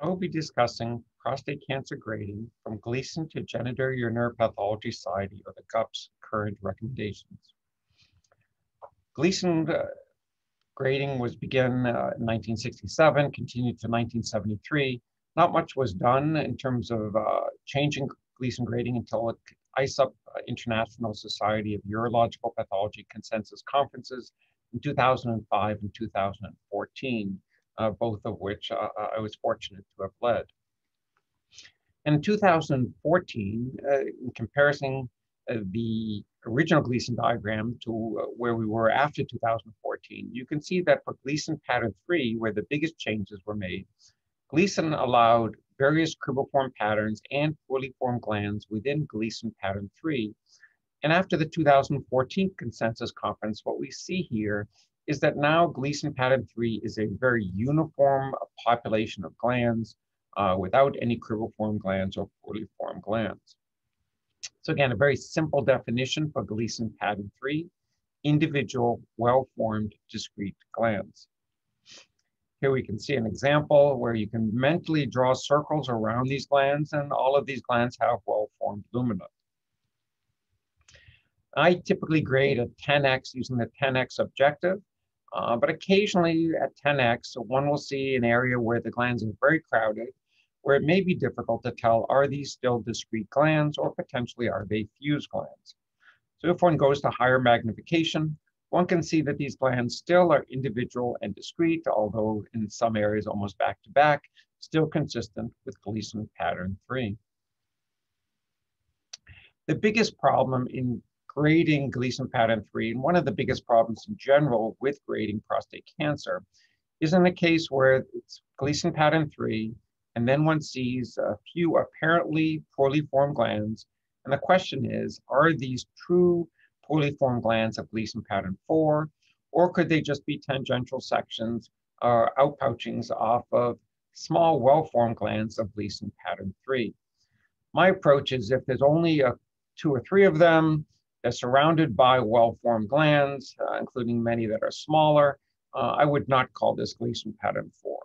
I will be discussing prostate cancer grading from Gleason to Genitourinary Pathology Society or the GUPS current recommendations. Gleason uh, grading was begun uh, in 1967, continued to 1973. Not much was done in terms of uh, changing Gleason grading until ISUP, uh, International Society of Urological Pathology Consensus Conferences in 2005 and 2014, uh, both of which uh, I was fortunate to have led. In 2014, uh, in comparison uh, the original Gleason diagram to uh, where we were after 2014, you can see that for Gleason pattern three, where the biggest changes were made, Gleason allowed various cribriform patterns and poorly formed glands within Gleason pattern three. And after the 2014 consensus conference, what we see here is that now Gleason pattern three is a very uniform population of glands uh, without any cribriform glands or poorly formed glands. So again, a very simple definition for Gleason pattern three, individual, well-formed, discrete glands. Here we can see an example where you can mentally draw circles around these glands and all of these glands have well-formed lumina. I typically grade at 10x using the 10x objective, uh, but occasionally at 10x, one will see an area where the glands are very crowded where it may be difficult to tell, are these still discrete glands or potentially are they fused glands? So if one goes to higher magnification, one can see that these glands still are individual and discrete, although in some areas almost back to back, still consistent with Gleason pattern three. The biggest problem in grading Gleason pattern three, and one of the biggest problems in general with grading prostate cancer, is in a case where it's Gleason pattern three, and then one sees a few apparently poorly formed glands. And the question is, are these true poorly formed glands of Gleason pattern 4, or could they just be tangential sections or outpouchings off of small well-formed glands of Gleason pattern 3? My approach is if there's only a, two or three of them, they're surrounded by well-formed glands, uh, including many that are smaller, uh, I would not call this Gleason pattern 4.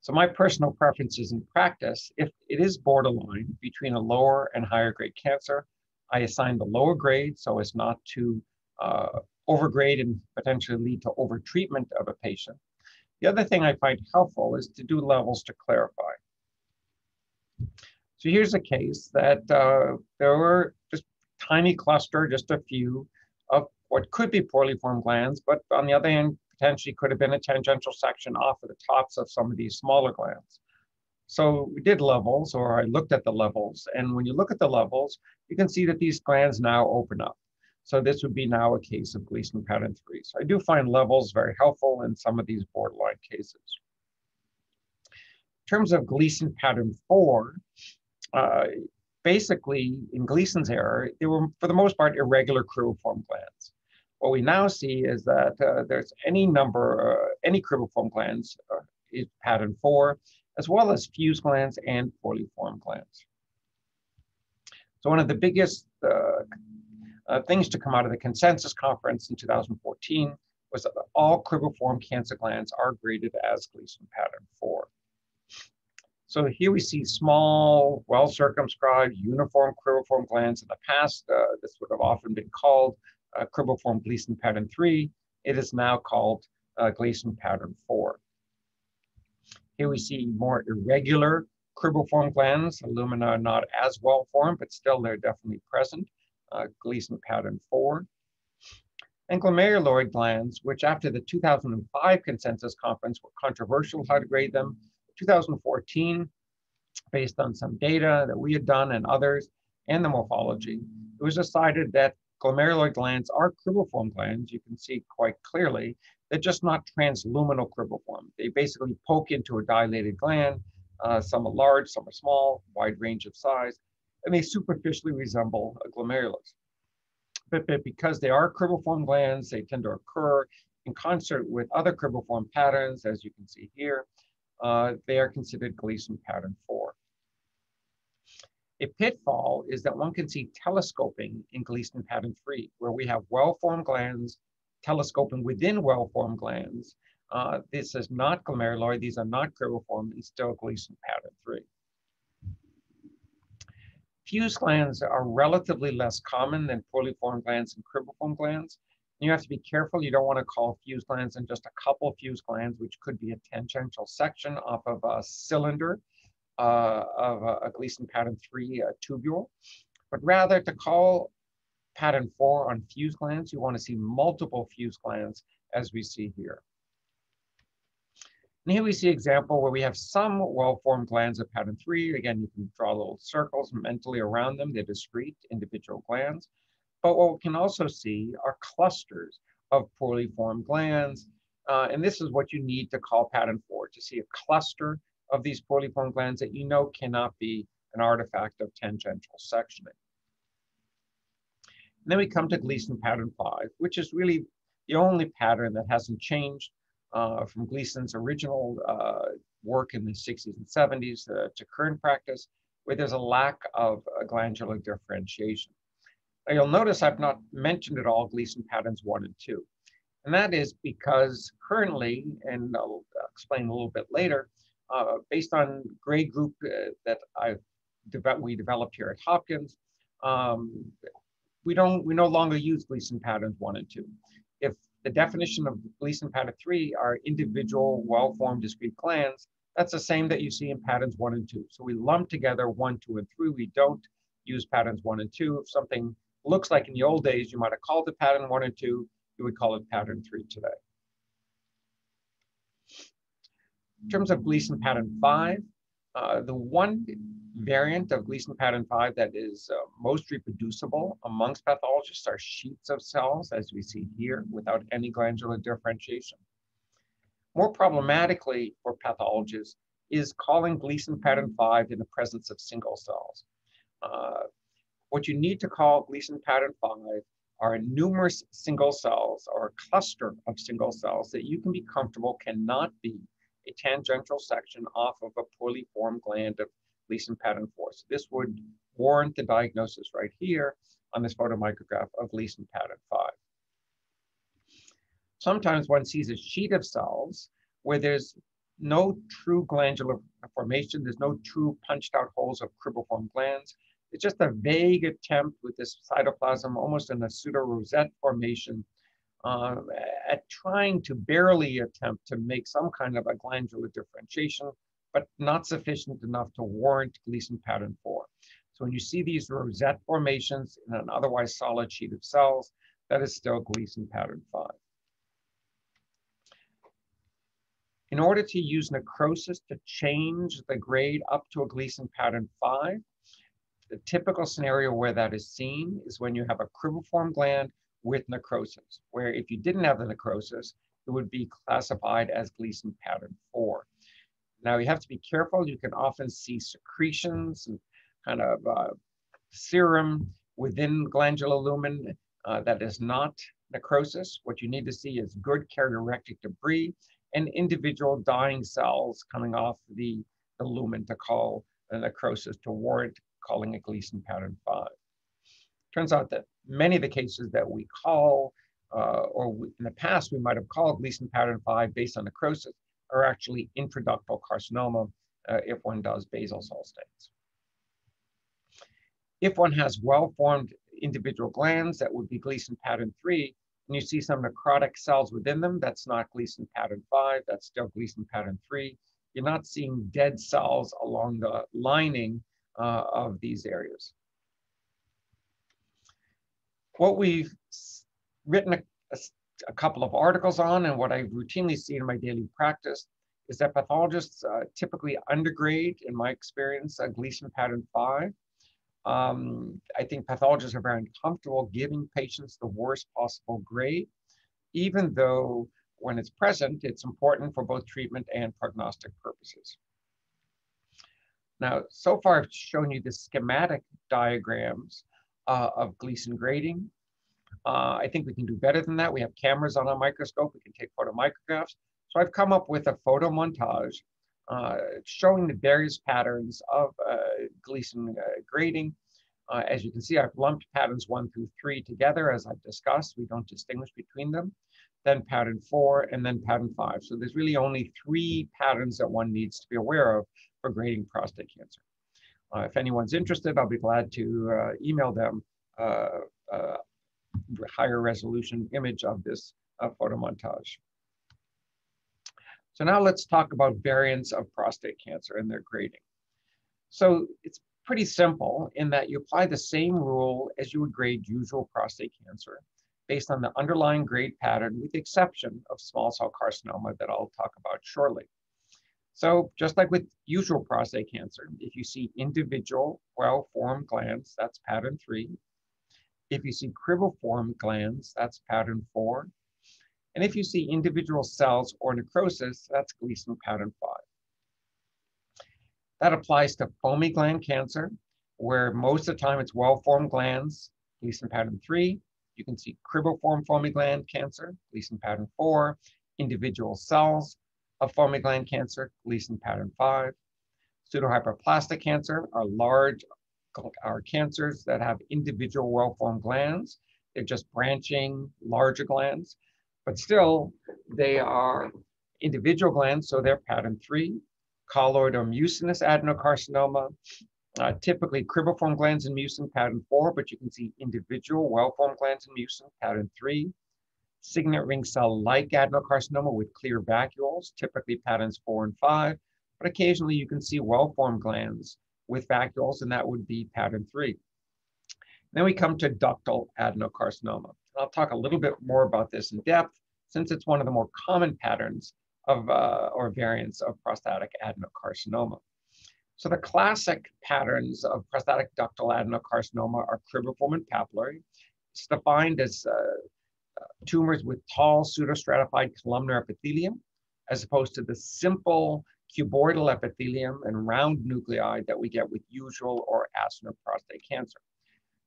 So my personal preference is in practice, if it is borderline between a lower and higher grade cancer, I assign the lower grade so as not to uh, overgrade and potentially lead to overtreatment of a patient. The other thing I find helpful is to do levels to clarify. So here's a case that uh, there were just tiny cluster, just a few of what could be poorly formed glands, but on the other hand, potentially could have been a tangential section off of the tops of some of these smaller glands. So we did levels, or I looked at the levels, and when you look at the levels, you can see that these glands now open up. So this would be now a case of Gleason pattern 3. So I do find levels very helpful in some of these borderline cases. In terms of Gleason pattern 4, uh, basically in Gleason's error, they were for the most part irregular cribriform glands. What we now see is that uh, there's any number, uh, any cribriform glands uh, is pattern four, as well as fused glands and poorly formed glands. So one of the biggest uh, uh, things to come out of the consensus conference in 2014 was that all cribriform cancer glands are graded as Gleason pattern four. So here we see small, well-circumscribed, uniform cribriform glands. In the past, uh, this would have often been called uh, cribriform Gleason pattern 3. It is now called uh, Gleason pattern 4. Here we see more irregular cribriform glands. Lumina are not as well formed, but still they're definitely present. Uh, Gleason pattern 4. And glomeruloid glands, which after the 2005 consensus conference were controversial how to grade them. 2014, based on some data that we had done and others, and the morphology, it was decided that glomeruloid glands are cribriform glands, you can see quite clearly. They're just not transluminal cribriform. They basically poke into a dilated gland. Uh, some are large, some are small, wide range of size, and they superficially resemble a glomerulus. But, but because they are cribriform glands, they tend to occur in concert with other cribriform patterns, as you can see here. Uh, they are considered Gleason pattern 4. A pitfall is that one can see telescoping in Gleason pattern 3, where we have well-formed glands telescoping within well-formed glands, Uh, this is not glomeruloid. These are not cribriform and still Gleason pattern 3. Fused glands are relatively less common than poorly formed glands and cribriform glands. You have to be careful. You don't want to call fused glands in just a couple of fused glands, which could be a tangential section off of a cylinder uh, of a, a, Gleason pattern 3 uh, tubule. But rather to call pattern 4 on fused glands, you want to see multiple fused glands as we see here. And here we see example where we have some well-formed glands of pattern three. Again, you can draw little circles mentally around them. They're discrete individual glands. But what we can also see are clusters of poorly formed glands. Uh, and this is what you need to call pattern four, to see a cluster of these poorly formed glands that you know cannot be an artifact of tangential sectioning. And then we come to Gleason pattern five, which is really the only pattern that hasn't changed uh, from Gleason's original uh, work in the 60s and 70s uh, to current practice, where there's a lack of uh, glandular differentiation. You'll notice I've not mentioned at all Gleason patterns one and two. And that is because currently, and I'll explain a little bit later, uh, based on grade group uh, that I've de we developed here at Hopkins, um, we don't we no longer use Gleason patterns one and two. If the definition of Gleason pattern three are individual, well-formed discrete glands. That's the same that you see in patterns one and two. So we lump together one, two, and three. We don't use patterns one and two. If something looks like in the old days, you might have called it pattern one and two, you would call it pattern three today. In terms of Gleason pattern five, uh, the one variant of Gleason pattern 5 that is uh, most reproducible amongst pathologists are sheets of cells, as we see here, without any glandular differentiation. More problematically for pathologists is calling Gleason pattern 5 in the presence of single cells. Uh, what you need to call Gleason pattern 5 are numerous single cells or a cluster of single cells that you can be comfortable cannot be a tangential section off of a poorly formed gland of Gleason pattern 4. So this would warrant the diagnosis right here on this photomicrograph of Gleason pattern 5. Sometimes one sees a sheet of cells where there's no true glandular formation, there's no true punched out holes of cribriform glands. It's just a vague attempt with this cytoplasm, almost in a pseudo rosette formation, uh, at trying to barely attempt to make some kind of a glandular differentiation but not sufficient enough to warrant Gleason pattern 4. So when you see these rosette formations in an otherwise solid sheet of cells, that is still Gleason pattern 5. In order to use necrosis to change the grade up to a Gleason pattern 5, the typical scenario where that is seen is when you have a cribriform gland with necrosis, where if you didn't have the necrosis, it would be classified as Gleason pattern 4. Now you have to be careful. You can often see secretions and kind of uh, serum within glandular lumen uh, that is not necrosis. What you need to see is good karyorrhectic debris and individual dying cells coming off the, the lumen to call a necrosis to warrant calling a Gleason pattern 5. Turns out that many of the cases that we call, uh, or we, in the past we might have called Gleason pattern 5 based on necrosis, are actually intraductal carcinoma uh, if one does basal cell stains. If one has well-formed individual glands, that would be Gleason pattern 3, and you see some necrotic cells within them, that's not Gleason pattern 5, that's still Gleason pattern 3. You're not seeing dead cells along the lining uh, of these areas. What we've written a, a a couple of articles on and what I routinely see in my daily practice is that pathologists uh, typically undergrade, in my experience, a Gleason pattern 5. Um, I think pathologists are very uncomfortable giving patients the worst possible grade, even though when it's present, it's important for both treatment and prognostic purposes. Now, so far I've shown you the schematic diagrams uh, of Gleason grading. Uh, I think we can do better than that. We have cameras on our microscope. We can take photomicrographs. So I've come up with a photo montage uh, showing the various patterns of uh, Gleason uh, grading. Uh, as you can see, I've lumped patterns one through three together, as I've discussed. We don't distinguish between them. then pattern four, and then pattern five. So there's really only three patterns that one needs to be aware of for grading prostate cancer. Uh, if anyone's interested, I'll be glad to uh, email them uh, uh higher resolution image of this uh, photo montage. So now let's talk about variants of prostate cancer and their grading. So it's pretty simple in that you apply the same rule as you would grade usual prostate cancer based on the underlying grade pattern with the exception of small cell carcinoma that I'll talk about shortly. So just like with usual prostate cancer, if you see individual well-formed glands, that's pattern three. If you see cribriform glands, that's pattern four. And if you see individual cells or necrosis, that's Gleason pattern five. That applies to foamy gland cancer, where most of the time it's well-formed glands, Gleason pattern three. You can see cribriform foamy gland cancer, Gleason pattern four, individual cells of foamy gland cancer, Gleason pattern five. Pseudohyperplastic cancer are large are cancers that have individual well-formed glands. They're just branching larger glands, but still they are individual glands, so they're pattern three. Colloid or mucinous adenocarcinoma, uh, typically cribriform glands in mucin pattern four, but you can see individual well-formed glands in mucin pattern three. Signet ring cell-like adenocarcinoma with clear vacuoles, typically patterns four and five, but occasionally you can see well-formed glands with vacuoles, and that would be pattern three. Then we come to ductal adenocarcinoma. I'll talk a little bit more about this in depth since it's one of the more common patterns of uh, or variants of prostatic adenocarcinoma. So the classic patterns of prostatic ductal adenocarcinoma are cribriform and papillary. It's defined as uh, tumors with tall pseudostratified columnar epithelium, as opposed to the simple cuboidal epithelium and round nuclei that we get with usual or acinar prostate cancer.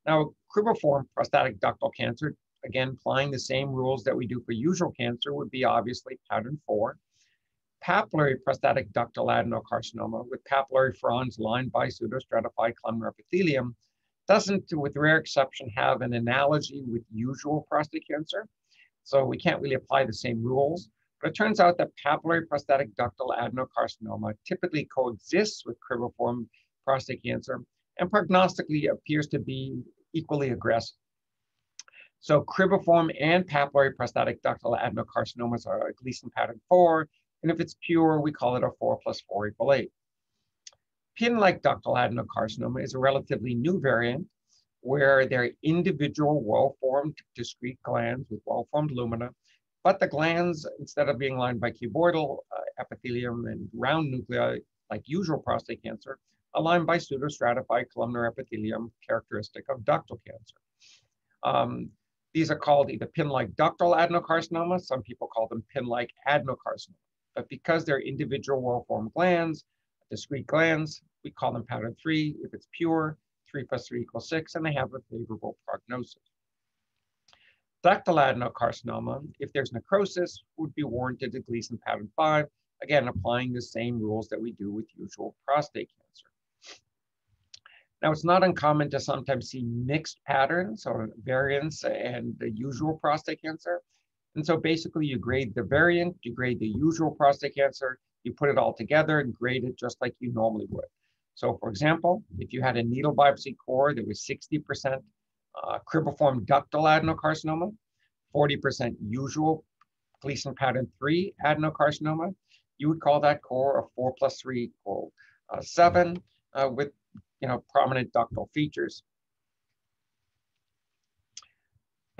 Now, cribriform prostatic ductal cancer, again, applying the same rules that we do for usual cancer, would be obviously pattern four papillary prostatic ductal adenocarcinoma with papillary fronds lined by pseudostratified columnar epithelium doesn't, with rare exception, have an analogy with usual prostate cancer. So we can't really apply the same rules. But it turns out that papillary prostatic ductal adenocarcinoma typically coexists with cribriform prostate cancer and prognostically appears to be equally aggressive. So cribriform and papillary prostatic ductal adenocarcinomas are a Gleason pattern 4 and if it's pure, we call it a 4 plus 4 equal 8. Pin-like ductal adenocarcinoma is a relatively new variant where they're individual well-formed discrete glands with well-formed lumina, but the glands, instead of being lined by cuboidal uh, epithelium and round nuclei like usual prostate cancer, are lined by pseudostratified columnar epithelium characteristic of ductal cancer. Um, these are called either pin-like ductal adenocarcinoma, some people call them pin-like adenocarcinoma. But because they're individual well-formed glands, discrete glands, we call them pattern three. If it's pure, three plus three equals six, and they have a favorable prognosis. Ductal adenocarcinoma, if there's necrosis, would be warranted at Gleason pattern five, again, applying the same rules that we do with usual prostate cancer. Now, it's not uncommon to sometimes see mixed patterns or variants and the usual prostate cancer. And so basically you grade the variant, you grade the usual prostate cancer, you put it all together and grade it just like you normally would. So for example, if you had a needle biopsy core that was 60% uh, cribriform ductal adenocarcinoma, 40% usual Gleason pattern 3 adenocarcinoma, you would call that core a 4 plus 3 equal uh, 7 uh, with you know, prominent ductal features.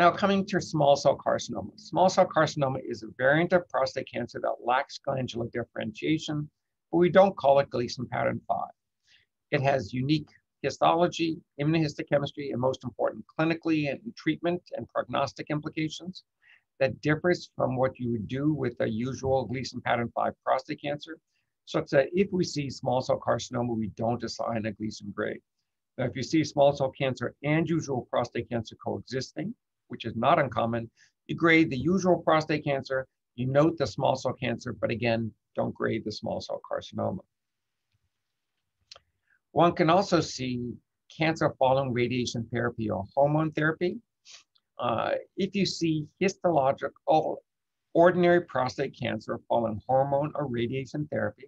Now coming to small cell carcinoma. Small cell carcinoma is a variant of prostate cancer that lacks glandular differentiation, but we don't call it Gleason pattern 5. It has unique histology, immunohistochemistry, and most important, clinically and treatment and prognostic implications that differs from what you would do with a usual Gleason pattern 5 prostate cancer, such that if we see small cell carcinoma, we don't assign a Gleason grade. Now, if you see small cell cancer and usual prostate cancer coexisting, which is not uncommon. You grade the usual prostate cancer, you note the small cell cancer, but again, don't grade the small cell carcinoma. One can also see cancer following radiation therapy or hormone therapy. Uh, if you see histological ordinary prostate cancer following hormone or radiation therapy.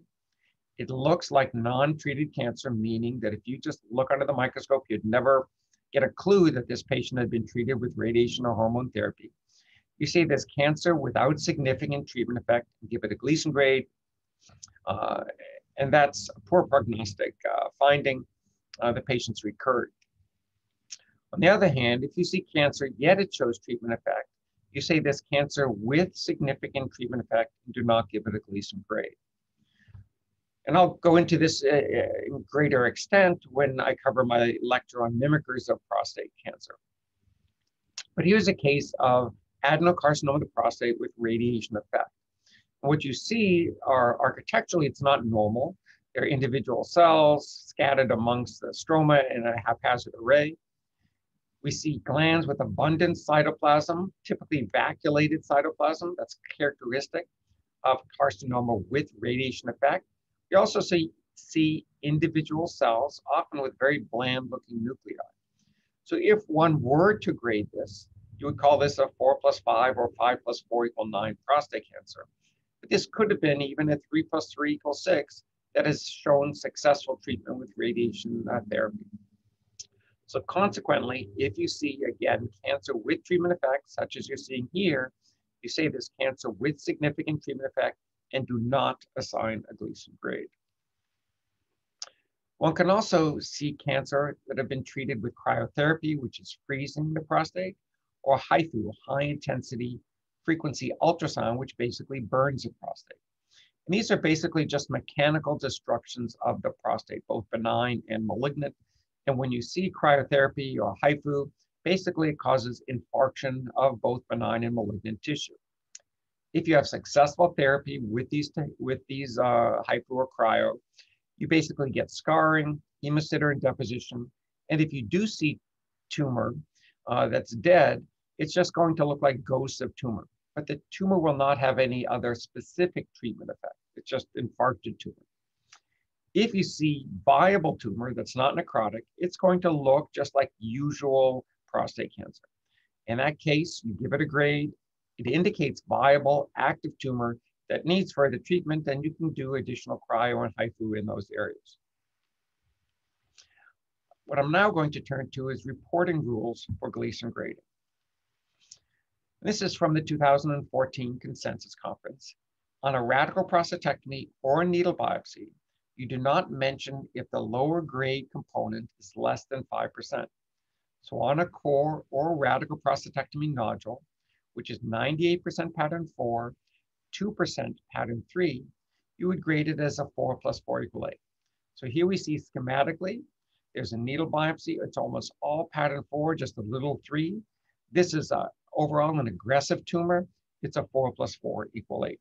It looks like non-treated cancer, meaning that if you just look under the microscope, you'd never get a clue that this patient had been treated with radiation or hormone therapy. You see this cancer without significant treatment effect, give it a Gleason grade, uh, and that's a poor prognostic uh, finding. Uh, the patient's recurred. On the other hand, if you see cancer, yet it shows treatment effect, you say this cancer with significant treatment effect and do not give it a Gleason grade. And I'll go into this uh, in greater extent when I cover my lecture on mimickers of prostate cancer. But here's a case of adenocarcinoma of the prostate with radiation effect. And what you see are architecturally, it's not normal. They're individual cells scattered amongst the stroma in a haphazard array. We see glands with abundant cytoplasm, typically vacuolated cytoplasm. That's characteristic of carcinoma with radiation effect. You also see, see individual cells, often with very bland looking nuclei. So if one were to grade this, you would call this a four plus five or five plus four equal nine prostate cancer. But this could have been even a three plus three equals six that has shown successful treatment with radiation therapy. So consequently, if you see, again, cancer with treatment effects, such as you're seeing here, you say this cancer with significant treatment effect and do not assign a Gleason grade. One can also see cancer that have been treated with cryotherapy, which is freezing the prostate, or HIFU, high intensity frequency ultrasound, which basically burns the prostate. And these are basically just mechanical destructions of the prostate, both benign and malignant. And when you see cryotherapy or HIFU, basically it causes infarction of both benign and malignant tissue. If you have successful therapy with these, with these uh, HIFU or cryo, you basically get scarring, hemosiderin deposition, and if you do see tumor uh, that's dead, it's just going to look like ghosts of tumor. But the tumor will not have any other specific treatment effect. It's just infarcted tumor. If you see viable tumor that's not necrotic, it's going to look just like usual prostate cancer. In that case, you give it a grade. It indicates viable active tumor that needs further treatment, and you can do additional cryo and HIFU in those areas. What I'm now going to turn to is reporting rules for Gleason grading. This is from the 2014 consensus conference. On a radical prostatectomy or needle biopsy, you do not mention if the lower grade component is less than 5%. So on a core or radical prostatectomy nodule, which is 98% pattern 4, 2% pattern 3, you would grade it as a 4 plus 4 equal 8. So here we see schematically, there's a needle biopsy. It's almost all pattern 4, just a little 3. This is a overall an aggressive tumor, it's a 4 plus 4 equal 8.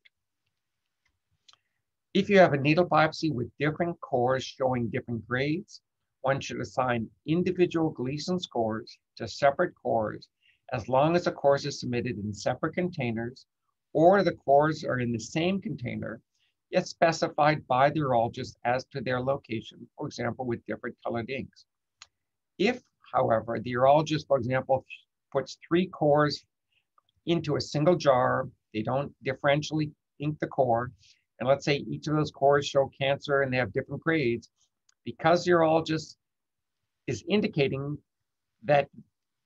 If you have a needle biopsy with different cores showing different grades, one should assign individual Gleason scores to separate cores as long as the cores are submitted in separate containers or the cores are in the same container, yet specified by the urologist as to their location, for example, with different colored inks. If, however, the urologist, for example, puts three cores into a single jar. They don't differentially ink the core. And let's say each of those cores show cancer and they have different grades. Because the urologist is indicating that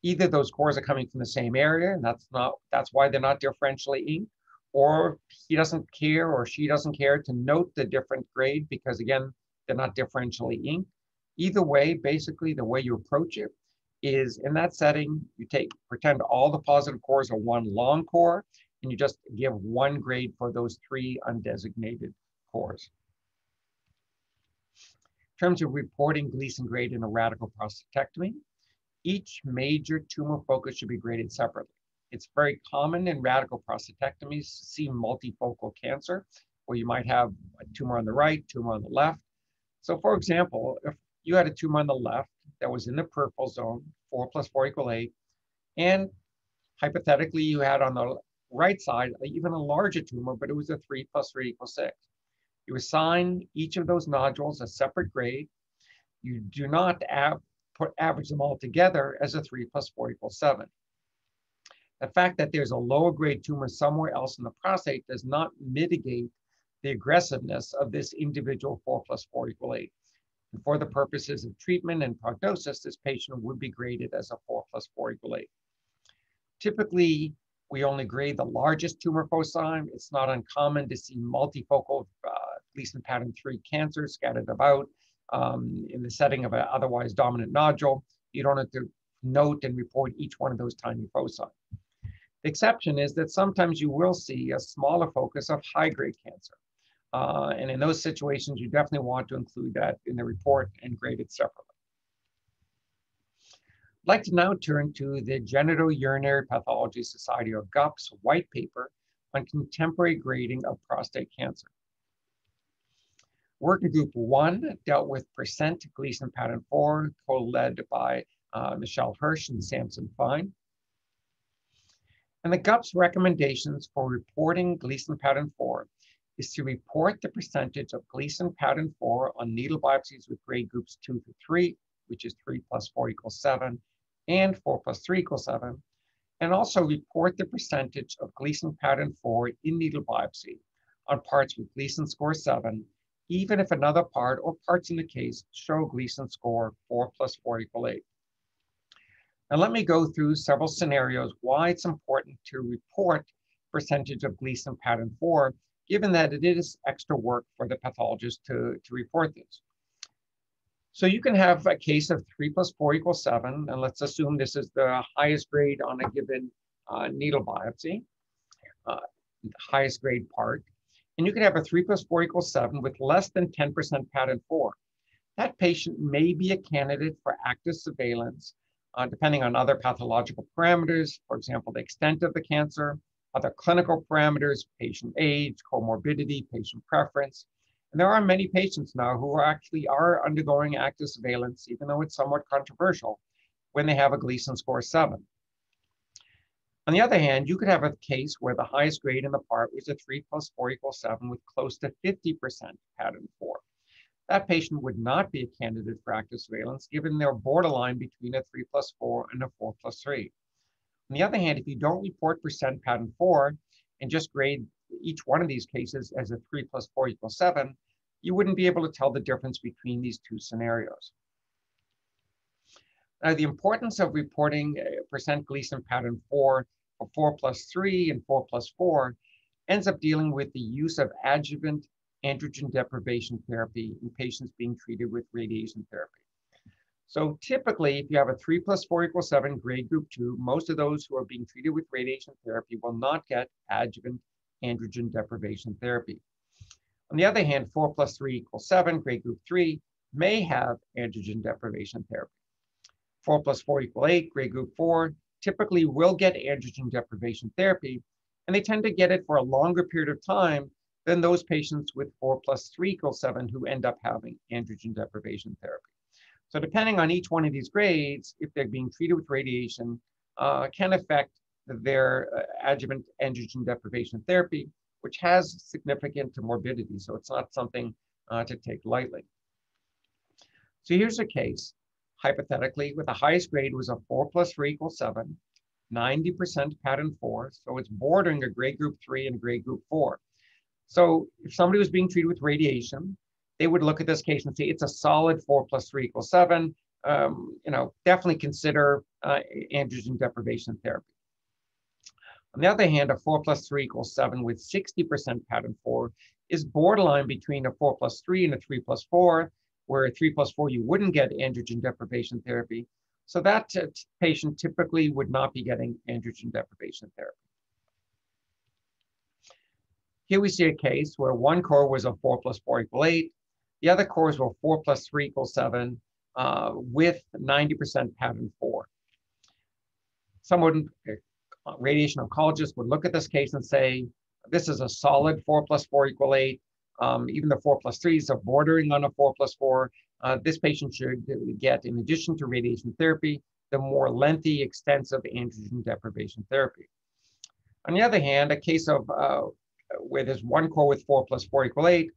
either those cores are coming from the same area, and that's not that's why they're not differentially inked, or he doesn't care or she doesn't care to note the different grade because again, they're not differentially inked. Either way, basically the way you approach it is in that setting, you take pretend all the positive cores are one long core, and you just give one grade for those three undesignated cores. In terms of reporting Gleason grade in a radical prostatectomy, each major tumor focus should be graded separately. It's very common in radical prostatectomies to see multifocal cancer, where you might have a tumor on the right, tumor on the left. So for example, if you had a tumor on the left that was in the peripheral zone, four plus four equal eight. And hypothetically, you had on the right side even a larger tumor, but it was a three plus three equals six. You assign each of those nodules a separate grade. You do not put average them all together as a three plus four equals seven. The fact that there's a lower grade tumor somewhere else in the prostate does not mitigate the aggressiveness of this individual 4 plus 4 equal 8. And for the purposes of treatment and prognosis, this patient would be graded as a 4 plus 4 equal 8. Typically, we only grade the largest tumor foci. It's not uncommon to see multifocal uh, Gleason pattern 3 cancer scattered about um, in the setting of an otherwise dominant nodule. You don't have to note and report each one of those tiny foci. The exception is that sometimes you will see a smaller focus of high-grade cancer. Uh, and in those situations, you definitely want to include that in the report and grade it separately. I'd like to now turn to the Genitourinary Pathology Society, or GUPS, white paper on contemporary grading of prostate cancer. Working group one dealt with percent Gleason pattern four, co-led by uh, Michelle Hirsch and Samson Fine. And the GUPS recommendations for reporting Gleason pattern 4 is to report the percentage of Gleason pattern 4 on needle biopsies with grade groups 2 to 3, which is 3 plus 4 equals 7, and 4 plus 3 equals 7, and also report the percentage of Gleason pattern 4 in needle biopsy on parts with Gleason score 7, even if another part or parts in the case show Gleason score 4 plus 4 equal 8. Now let me go through several scenarios why it's important to report percentage of Gleason pattern 4, given that it is extra work for the pathologist to, to report this. So you can have a case of 3 plus 4 equals 7, and let's assume this is the highest grade on a given uh, needle biopsy, uh, highest grade part. And you can have a 3 plus 4 equals 7 with less than 10% pattern 4. That patient may be a candidate for active surveillance uh, depending on other pathological parameters, for example, the extent of the cancer, other clinical parameters, patient age, comorbidity, patient preference. And there are many patients now who actually are undergoing active surveillance, even though it's somewhat controversial, when they have a Gleason score seven. On the other hand, you could have a case where the highest grade in the part was a three plus four equals seven with close to 50% pattern four that patient would not be a candidate for active surveillance given their borderline between a 3 plus 4 and a 4 plus 3. On the other hand, if you don't report percent pattern 4 and just grade each one of these cases as a 3 plus 4 equals 7, you wouldn't be able to tell the difference between these two scenarios. Now, the importance of reporting uh, percent Gleason pattern 4 or 4 plus 3 and 4 plus 4 ends up dealing with the use of adjuvant androgen deprivation therapy in patients being treated with radiation therapy. So typically, if you have a 3 plus 4 equals 7 grade group 2, most of those who are being treated with radiation therapy will not get adjuvant androgen deprivation therapy. On the other hand, 4 plus 3 equals 7, grade group 3, may have androgen deprivation therapy. 4 plus 4 equal 8, grade group 4, typically will get androgen deprivation therapy, and they tend to get it for a longer period of time than those patients with 4 plus 3 equals 7 who end up having androgen deprivation therapy. So depending on each one of these grades, if they're being treated with radiation, uh, can affect their uh, adjuvant androgen deprivation therapy, which has significant morbidity. So it's not something uh, to take lightly. So here's a case, hypothetically, with the highest grade was a 4 plus 3 equals 7, 90% pattern 4, so it's bordering a grade group 3 and grade group 4. So if somebody was being treated with radiation, they would look at this case and say it's a solid four plus three equals seven. Um, you know, definitely consider uh, androgen deprivation therapy. On the other hand, a four plus three equals seven with 60% pattern four is borderline between a four plus three and a three plus four, where three plus four, you wouldn't get androgen deprivation therapy. So that patient typically would not be getting androgen deprivation therapy. Here we see a case where one core was a 4 plus 4 equal 8. The other cores were 4 plus 3 equals 7 uh, with 90% pattern 4. Someone, a radiation oncologist, would look at this case and say, this is a solid 4 plus 4 equal 8. Um, even the 4 plus 3s are bordering on a 4 plus 4. Uh, this patient should get, in addition to radiation therapy, the more lengthy, extensive androgen deprivation therapy. On the other hand, a case of uh, where there's one core with 4 plus 4 equal 8,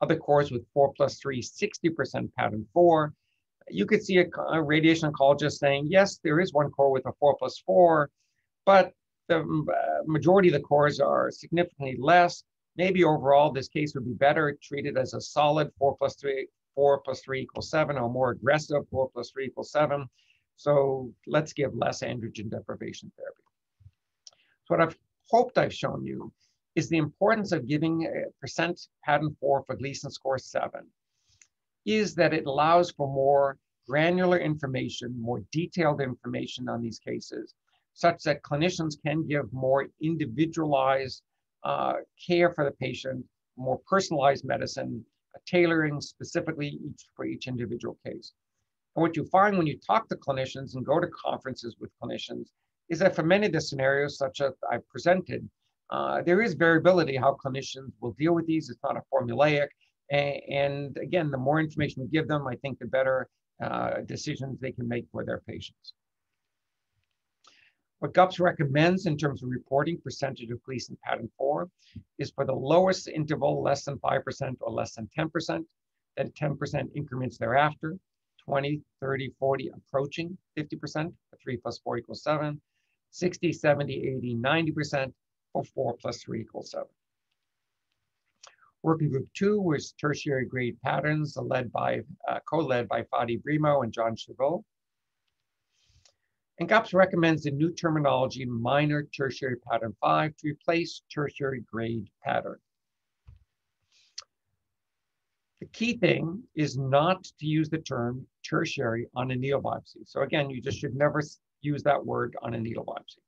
other cores with 4 plus 3, 60% pattern 4. You could see a, a radiation oncologist saying, yes, there is one core with a 4 plus 4, but the uh, majority of the cores are significantly less. Maybe overall, this case would be better treated as a solid four plus three, four plus three equals seven, or more aggressive four plus three equals seven. So let's give less androgen deprivation therapy. So what I've hoped I've shown you is the importance of giving a percent pattern four for Gleason score seven is that it allows for more granular information, more detailed information on these cases, such that clinicians can give more individualized uh, care for the patient, more personalized medicine, tailoring specifically each for each individual case. And what you find when you talk to clinicians and go to conferences with clinicians is that for many of the scenarios, such as I presented, uh, there is variability how clinicians will deal with these. It's not a formulaic. And, and again, the more information we give them, I think the better uh, decisions they can make for their patients. What GUPS recommends in terms of reporting percentage of Gleason pattern 4 is for the lowest interval, less than 5% or less than 10%, then 10% increments thereafter, 20, 30, 40, approaching 50%, 3 plus 4 equals 7, 60, 70, 80, 90%, or 4 plus 3 equals 7. Working group two was tertiary grade patterns led by, uh, co-led by Fadi Brimo and John Chabot. And GUPS recommends the new terminology, minor tertiary pattern five, to replace tertiary grade pattern. The key thing is not to use the term tertiary on a needle biopsy. So again, you just should never use that word on a needle biopsy.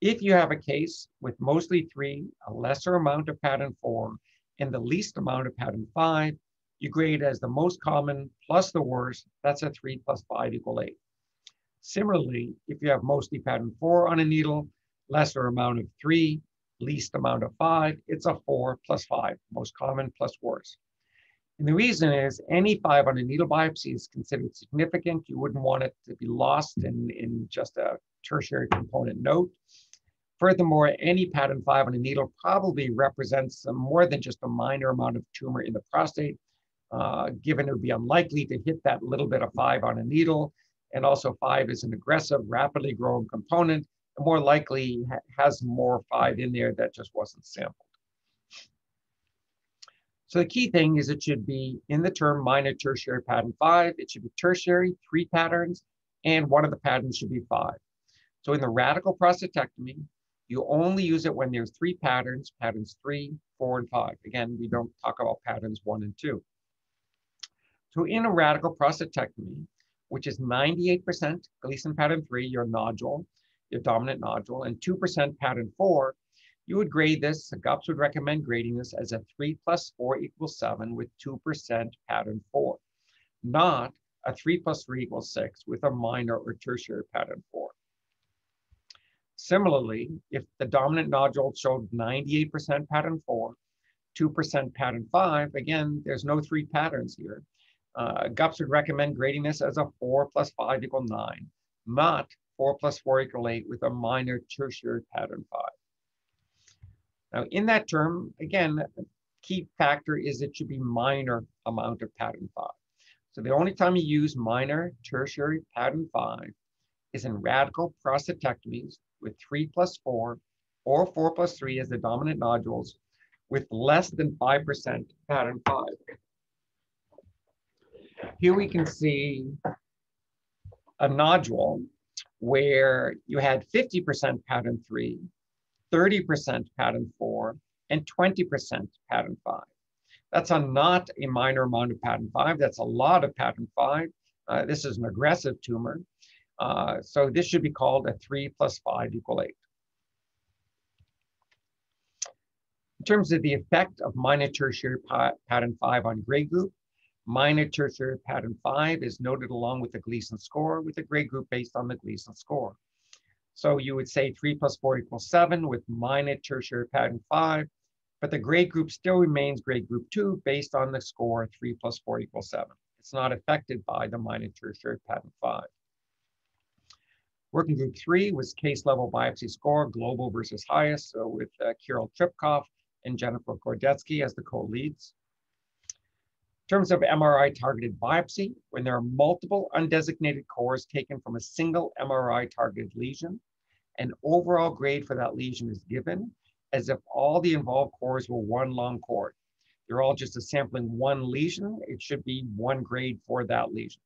If you have a case with mostly three, a lesser amount of pattern four, and the least amount of pattern five, you grade as the most common plus the worst, that's a three plus five equal eight. Similarly, if you have mostly pattern four on a needle, lesser amount of three, least amount of five, it's a four plus five, most common plus worst. And the reason is any five on a needle biopsy is considered significant. You wouldn't want it to be lost in, in just a tertiary component note. Furthermore, any pattern five on a needle probably represents more than just a minor amount of tumor in the prostate, uh, given it would be unlikely to hit that little bit of five on a needle. And also five is an aggressive, rapidly growing component, and more likely ha has more five in there that just wasn't sampled. So the key thing is it should be in the term minor tertiary pattern five, it should be tertiary, three patterns, and one of the patterns should be five. So in the radical prostatectomy, you only use it when there's three patterns, patterns three, four, and five. Again, we don't talk about patterns one and two. So in a radical prostatectomy, which is 98% Gleason pattern three, your nodule, your dominant nodule, and 2% pattern four, you would grade this, The GUPS would recommend grading this as a 3 plus 4 equals 7 with 2% pattern 4, not a 3 plus 3 equals 6 with a minor or tertiary pattern 4. Similarly, if the dominant nodule showed 98% pattern 4, 2% pattern 5, again, there's no three patterns here. Uh, GUPS would recommend grading this as a 4 plus 5 equal 9, not 4 plus 4 equal 8 with a minor tertiary pattern 5. Now, in that term, again, key factor is it should be minor amount of pattern five. So the only time you use minor tertiary pattern five is in radical prostatectomies with three plus four or four plus three as the dominant nodules with less than 5% pattern five. Here we can see a nodule where you had 50% pattern three 30% pattern four, and 20% pattern five. That's a not a minor amount of pattern five. That's a lot of pattern five. Uh, this is an aggressive tumor. Uh, so this should be called a three plus five equal eight. In terms of the effect of minor tertiary pattern five on gray group, minor tertiary pattern five is noted along with the Gleason score with a grade group based on the Gleason score. So you would say three plus four equals seven with minor tertiary pattern five, but the grade group still remains grade group two based on the score three plus four equals seven. It's not affected by the minor tertiary pattern five. Working group three was case level biopsy score, global versus highest, so with uh, Kiril Trpkov and Jennifer Gordetsky as the co-leads. In terms of MRI targeted biopsy, when there are multiple undesignated cores taken from a single MRI targeted lesion, an overall grade for that lesion is given as if all the involved cores were one long cord. They're all just a sampling one lesion, it should be one grade for that lesion,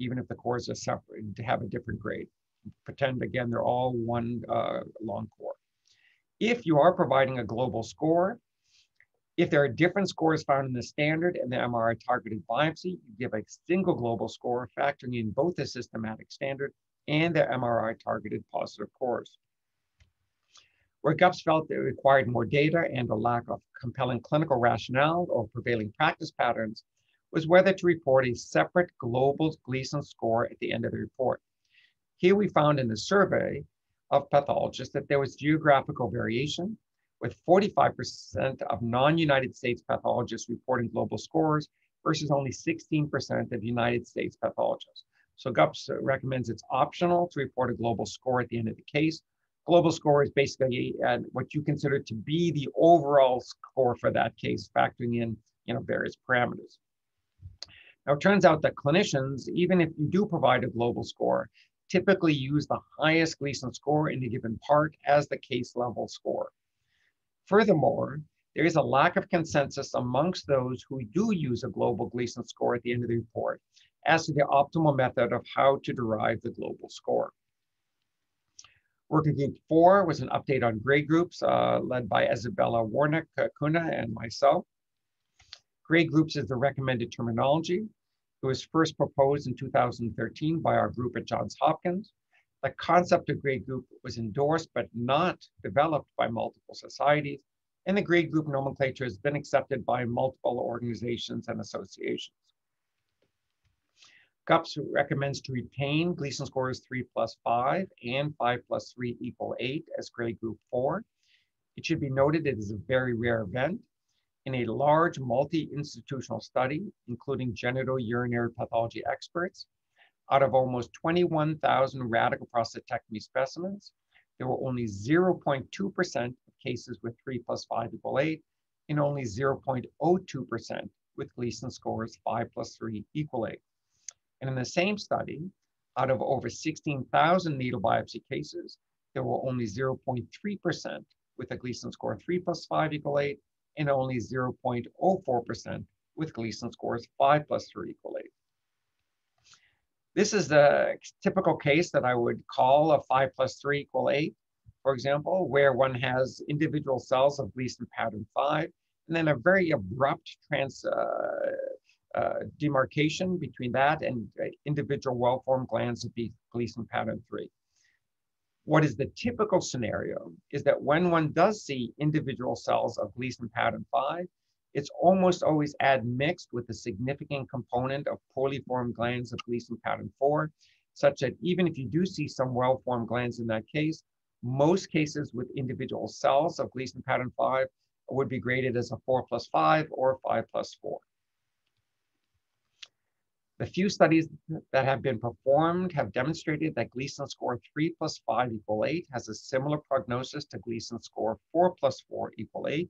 even if the cores are separate to have a different grade. Pretend again, they're all one uh, long core. If you are providing a global score, if there are different scores found in the standard and the MRI targeted biopsy, you give a single global score factoring in both the systematic standard and the MRI targeted positive cores. Where GUPS felt it required more data and a lack of compelling clinical rationale or prevailing practice patterns was whether to report a separate global Gleason score at the end of the report. Here we found in the survey of pathologists that there was geographical variation with 45% of non-United States pathologists reporting global scores versus only 16% of United States pathologists. So GUPS recommends it's optional to report a global score at the end of the case. Global score is basically what you consider to be the overall score for that case, factoring in you know, various parameters. Now, it turns out that clinicians, even if you do provide a global score, typically use the highest Gleason score in a given part as the case level score. Furthermore, there is a lack of consensus amongst those who do use a global Gleason score at the end of the report as to the optimal method of how to derive the global score. Working group four was an update on grade groups uh, led by Isabela Werneck Cunha and myself. Grade groups is the recommended terminology. It was first proposed in 2013 by our group at Johns Hopkins. The concept of grade group was endorsed but not developed by multiple societies, and the grade group nomenclature has been accepted by multiple organizations and associations. GUPS recommends to retain Gleason scores 3 plus 5 and 5 plus 3 equal 8 as grade group 4. It should be noted it is a very rare event. In a large multi-institutional study, including genitourinary pathology experts, out of almost 21,000 radical prostatectomy specimens, there were only 0.2% of cases with 3 plus 5 equal 8 and only 0.02% with Gleason scores 5 plus 3 equal 8. And in the same study, out of over 16,000 needle biopsy cases, there were only 0.3% with a Gleason score 3 plus 5 equal 8 and only 0.04% with Gleason scores 5 plus 3 equal 8. This is the typical case that I would call a five plus three equal eight, for example, where one has individual cells of Gleason pattern five, and then a very abrupt trans uh, uh, demarcation between that and individual well-formed glands of Gleason pattern three. What is the typical scenario is that when one does see individual cells of Gleason pattern five, it's almost always admixed with a significant component of poorly formed glands of Gleason pattern 4, such that even if you do see some well-formed glands in that case, most cases with individual cells of Gleason pattern 5 would be graded as a 4 plus 5 or 5 plus 4. The few studies that have been performed have demonstrated that Gleason score 3 plus 5 equal 8 has a similar prognosis to Gleason score 4 plus 4 equal 8,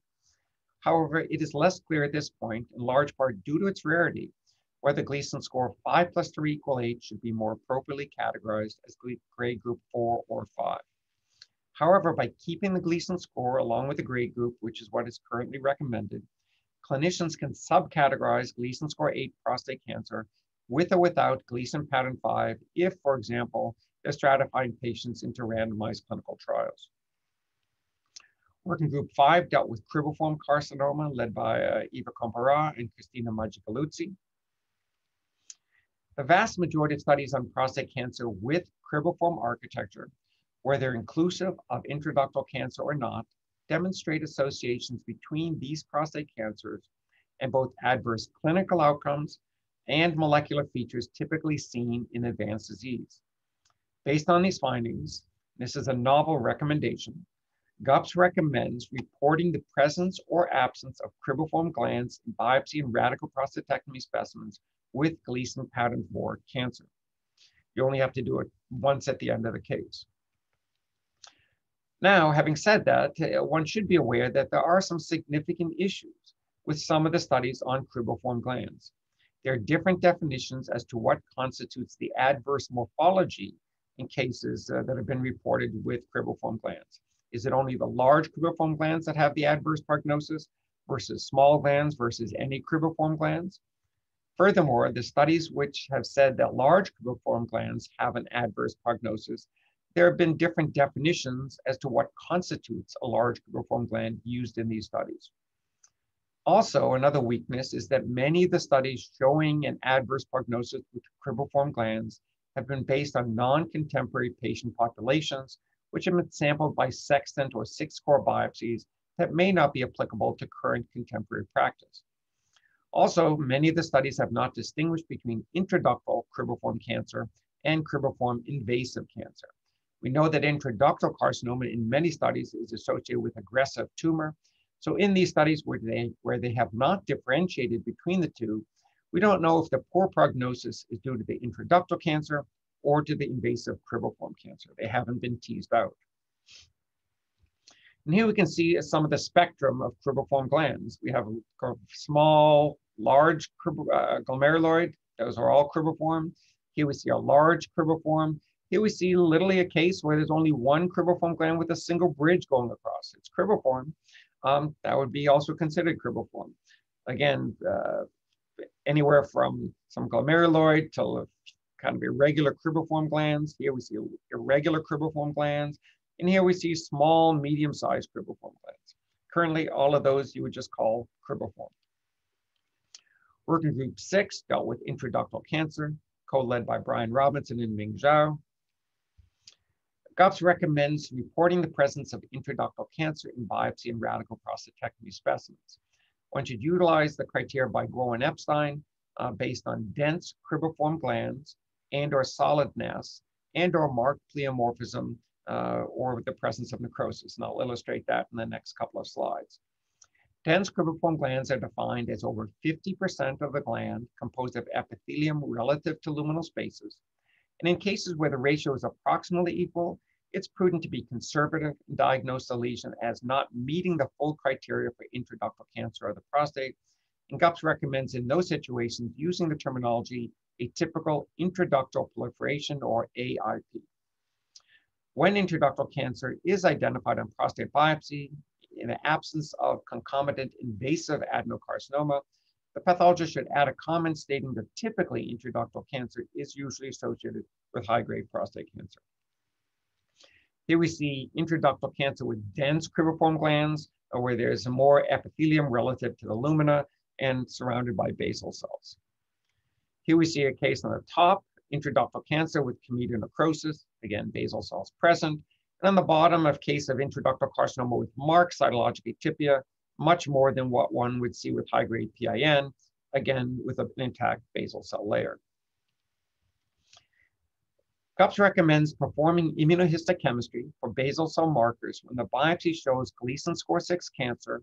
However, it is less clear at this point, in large part due to its rarity, whether Gleason score 5 plus 3 equal 8 should be more appropriately categorized as grade group 4 or 5. However, by keeping the Gleason score along with the grade group, which is what is currently recommended, clinicians can subcategorize Gleason score 8 prostate cancer with or without Gleason pattern 5 if, for example, they're stratifying patients into randomized clinical trials. Working Group 5 dealt with cribriform carcinoma, led by uh, Eva Comperat and Cristina Magi-Galluzzi. The vast majority of studies on prostate cancer with cribriform architecture, whether inclusive of intraductal cancer or not, demonstrate associations between these prostate cancers and both adverse clinical outcomes and molecular features typically seen in advanced disease. Based on these findings, this is a novel recommendation GUPS recommends reporting the presence or absence of cribriform glands in biopsy and radical prostatectomy specimens with Gleason pattern 4 cancer. You only have to do it once at the end of the case. Now, having said that, uh, one should be aware that there are some significant issues with some of the studies on cribriform glands. There are different definitions as to what constitutes the adverse morphology in cases uh, that have been reported with cribriform glands? Is it only the large cribriform glands that have the adverse prognosis versus small glands versus any cribriform glands? Furthermore, the studies which have said that large cribriform glands have an adverse prognosis, there have been different definitions as to what constitutes a large cribriform gland used in these studies. Also, another weakness is that many of the studies showing an adverse prognosis with cribriform glands have been based on non-contemporary patient populations, which have been sampled by sextant or six-core biopsies that may not be applicable to current contemporary practice. Also, many of the studies have not distinguished between intraductal cribriform cancer and cribriform invasive cancer. We know that intraductal carcinoma in many studies is associated with aggressive tumor. So in these studies where they, where they have not differentiated between the two, we don't know if the poor prognosis is due to the intraductal cancer or to the invasive cribriform cancer. They haven't been teased out. And here we can see some of the spectrum of cribriform glands. We have small, large uh, glomeruloid. Those are all cribriform. Here we see a large cribriform. Here we see literally a case where there's only one cribriform gland with a single bridge going across. It's cribriform. Um, that would be also considered cribriform. Again, uh, anywhere from some glomeruloid to kind of irregular cribriform glands. Here we see irregular cribriform glands. And here we see small, medium-sized cribriform glands. Currently, all of those you would just call cribriform. Working group six dealt with intraductal cancer, co-led by Brian Robinson and Ming Zhou. GUPS recommends reporting the presence of intraductal cancer in biopsy and radical prostatectomy specimens. One should utilize the criteria by Guo and Epstein uh, based on dense cribriform glands and or solid nests and or marked pleomorphism uh, or the presence of necrosis. And I'll illustrate that in the next couple of slides. Dense cribriform glands are defined as over 50% of the gland composed of epithelium relative to luminal spaces. And in cases where the ratio is approximately equal, it's prudent to be conservative and diagnose the lesion as not meeting the full criteria for intraductal cancer of the prostate. And GUPS recommends in those situations using the terminology atypical intraductal proliferation or AIP. When intraductal cancer is identified on prostate biopsy, in the absence of concomitant invasive adenocarcinoma, the pathologist should add a comment stating that typically intraductal cancer is usually associated with high-grade prostate cancer. Here we see intraductal cancer with dense cribriform glands, where there's more epithelium relative to the lumina and surrounded by basal cells. Here we see a case on the top intraductal cancer with comedonecrosis, again, basal cells present. And on the bottom, a case of intraductal carcinoma with marked cytologic atypia, much more than what one would see with high-grade PIN, again, with an intact basal cell layer. GUPS recommends performing immunohistochemistry for basal cell markers when the biopsy shows Gleason score 6 cancer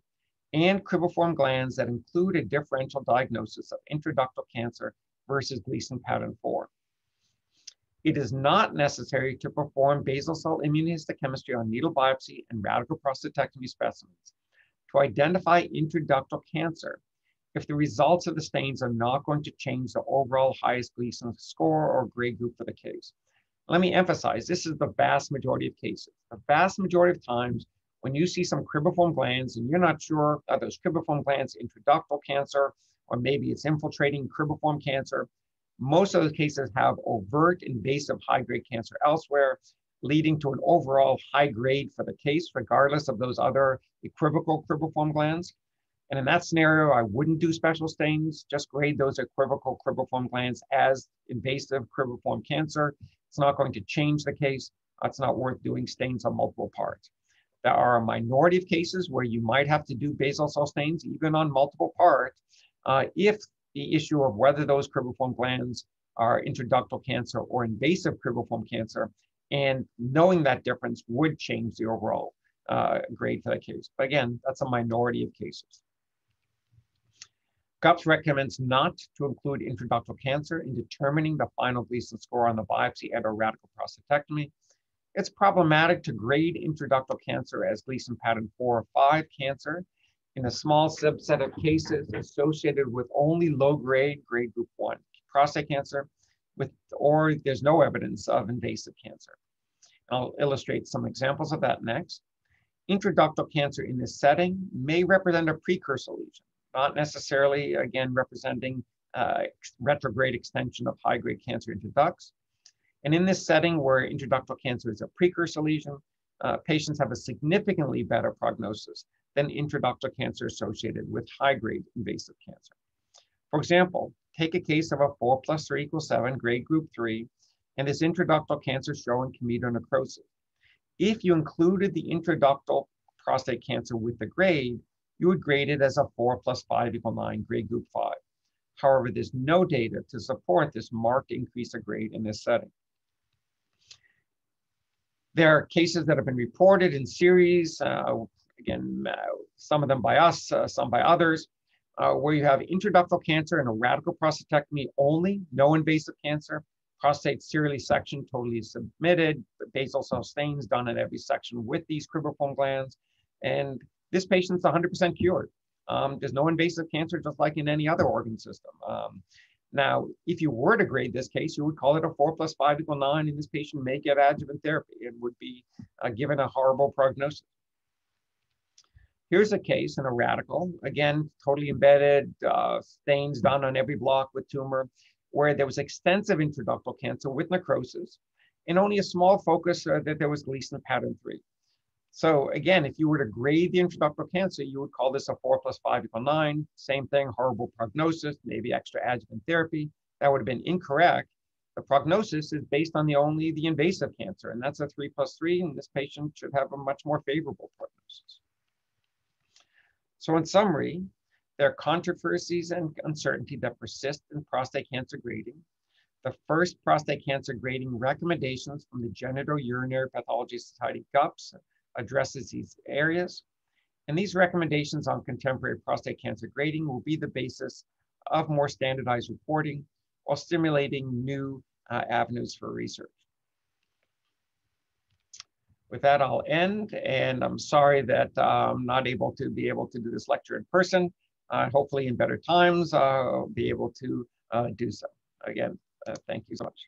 and cribriform glands that include a differential diagnosis of intraductal cancer versus Gleason pattern 4. It is not necessary to perform basal cell immunohistochemistry on needle biopsy and radical prostatectomy specimens to identify intraductal cancer if the results of the stains are not going to change the overall highest Gleason score or grade group for the case. Let me emphasize, this is the vast majority of cases. The vast majority of times when you see some cribriform glands and you're not sure are those cribriform glands intraductal cancer, or maybe it's infiltrating cribriform cancer, most of the cases have overt invasive high-grade cancer elsewhere, leading to an overall high grade for the case, regardless of those other equivocal cribriform glands. And in that scenario, I wouldn't do special stains, just grade those equivocal cribriform glands as invasive cribriform cancer. It's not going to change the case. It's not worth doing stains on multiple parts. There are a minority of cases where you might have to do basal cell stains, even on multiple parts, if the issue of whether those cribriform glands are intraductal cancer or invasive cribriform cancer. And knowing that difference would change the overall uh, grade for the case. But again, that's a minority of cases. GUPS recommends not to include intraductal cancer in determining the final Gleason score on the biopsy and or radical prostatectomy. It's problematic to grade intraductal cancer as Gleason pattern 4 or 5 cancer in a small subset of cases associated with only low grade, grade group one prostate cancer. with, or there's no evidence of invasive cancer. I'll illustrate some examples of that next. Intraductal cancer in this setting may represent a precursor lesion, not necessarily, again, representing uh, retrograde extension of high-grade cancer into ducts. And in this setting where intraductal cancer is a precursor lesion, uh, patients have a significantly better prognosis than intraductal cancer associated with high-grade invasive cancer. For example, take a case of a 4 plus 3 equals 7, grade group 3, and this intraductal cancer showing comedonecrosis. necrosis. If you included the intraductal prostate cancer with the grade, you would grade it as a 4 plus 5 equal 9, grade group 5. However, there's no data to support this marked increase of grade in this setting. There are cases that have been reported in series, uh, again, uh, some of them by us, uh, some by others, uh, where you have intraductal cancer and a radical prostatectomy only, no invasive cancer, prostate serially section totally submitted, basal cell stains done in every section with these cribriform glands, and this patient's 100% cured. Um, there's no invasive cancer, just like in any other organ system. Um, now, if you were to grade this case, you would call it a four plus five equal nine, and this patient may get adjuvant therapy and would be uh, given a horrible prognosis. Here's a case in a radical, again, totally embedded, uh, stains done on every block with tumor, where there was extensive intraductal cancer with necrosis, and only a small focus uh, that there was Gleason pattern three. So again, if you were to grade the intraductal cancer, you would call this a four plus five equal nine. Same thing, horrible prognosis, maybe extra adjuvant therapy. That would have been incorrect. The prognosis is based on the only the invasive cancer, and that's a three plus three, and this patient should have a much more favorable prognosis. So in summary, there are controversies and uncertainty that persist in prostate cancer grading. The first prostate cancer grading recommendations from the Genitourinary Pathology Society GUPS addresses these areas. And these recommendations on contemporary prostate cancer grading will be the basis of more standardized reporting while stimulating new uh, avenues for research. With that, I'll end, and I'm sorry that uh, I'm not able to be able to do this lecture in person. Uh, hopefully in better times, uh, I'll be able to uh, do so. Again, thank you so much.